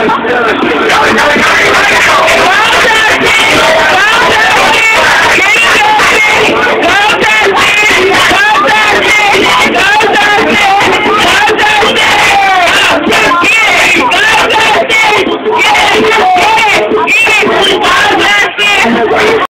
Yes, yes, yes.